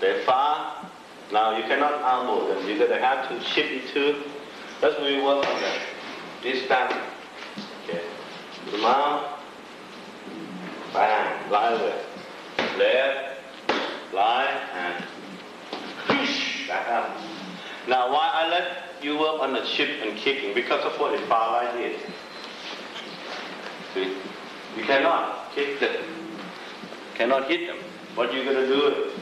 Very far. Now you cannot unload them. You're gonna have to shift it too. That's what we work on that. This time. Okay. Out. Bang. Lie away. Left. Lie and push. Back up. Now why I let you work on the shift and kicking? Because of what is far like this. See? You cannot kick them. Cannot hit them. What you gonna do?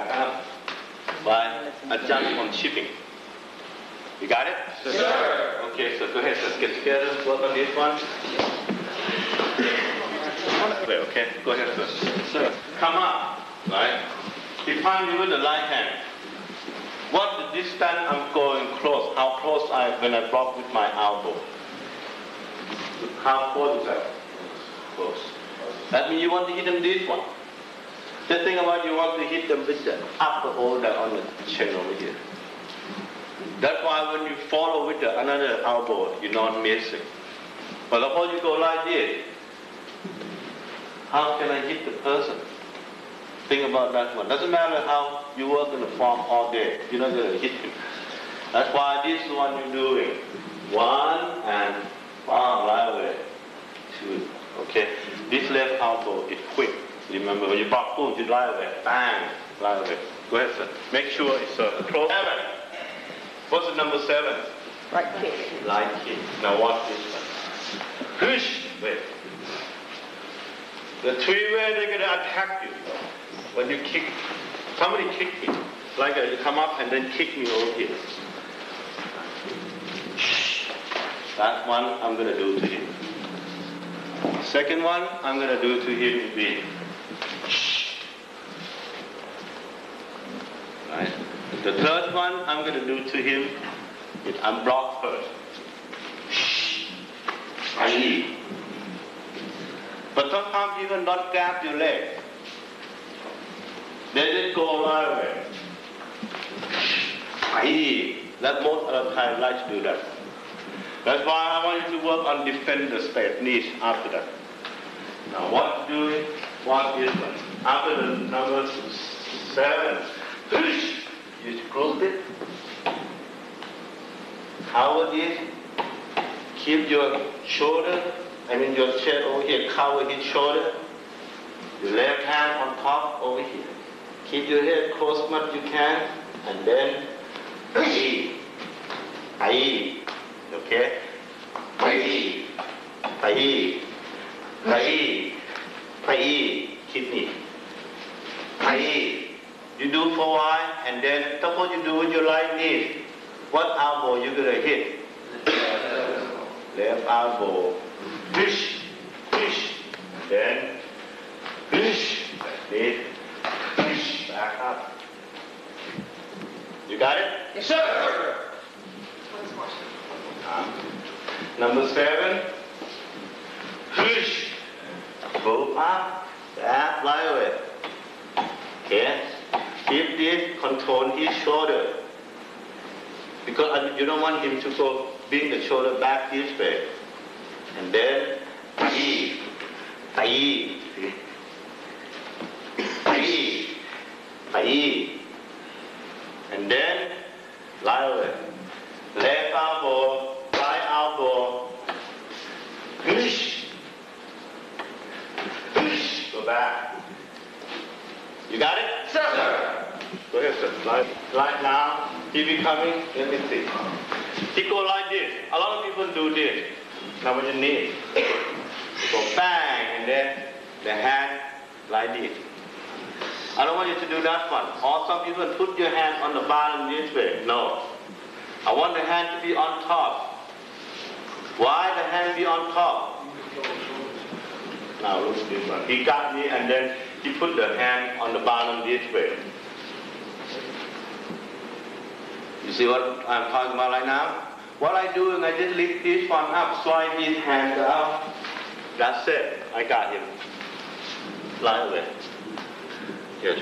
Push back up by adjusting on shipping. You got it? Sir. Okay, so go ahead, let's get together, work on this one. Okay, okay, go ahead, sir. Sir, come up, right? Define you with the right hand. What the distance I'm going close, how close I, when I block with my elbow. How close is that? Close. That means you want to hit them this one. The thing about you want to hit them with the upper holder on the chin over here. That's why when you follow with the another elbow, you're not missing. But suppose you go like this, how can I hit the person? Think about that one. Doesn't matter how you work in the farm all day, you're not going to hit him. That's why this is what you're doing. One and farm right away. Two. Okay. This left elbow is quick. Remember when you block boom, you right away. Bang. Right away. Go ahead, sir. Make sure it's a close. Seven. What's the number seven? Right kick. Light kick. Now watch this one. Push. Wait. The three way they're gonna attack you when you kick. Somebody kick me. Like uh, you come up and then kick me over here. That one I'm gonna do to him. Second one I'm gonna do to him will be. Right. The third one I'm gonna do to him is unblock first. I But sometimes you even not grab your leg. They just go right away. I that most of the time like to do that. That's why I want you to work on defend the space niche after that. Now what to do is what is one. After the number seven, you close it. How it is, keep your shoulder, I mean your chest over here, cover his shoulder. Your left hand on top over here. Keep your head close much you can, and then breathe. Breathe. Okay? Breathe. Breathe. Breathe. Breathe. Kidney. Breathe. You do for a while, and then suppose you do with your right knee. What elbow you gonna hit? Left elbow. Push. Push. Then push. This. Push. Back up. You got it? Yes, sir. Um, Number seven, push, go up, lie away. Okay? Keep this, control his shoulder. Because you don't want him to go bring the shoulder back this way. And then, breathe, breathe, breathe, breathe. And then, lie away. Left elbow, right elbow. Push. Push. Go back. You got it? Sir. Go ahead, sir. Right, right now, he be coming. Let me see. He go like this. A lot of people do this. Now what you need? Go bang, and then the hand like this. I don't want you to do that one. Or some people put your hand on the bottom this way. No. I want the hand to be on top. Why the hand be on top? Now this one. He got me and then he put the hand on the bottom this way. You see what I'm talking about right now? What I do is I just lift this one up, slide his hand up. That's it. I got him. Lie away. Yes.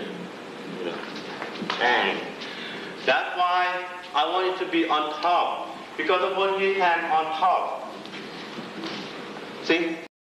Bang. That's why I want you to be on top. Because of put his hand on top. See?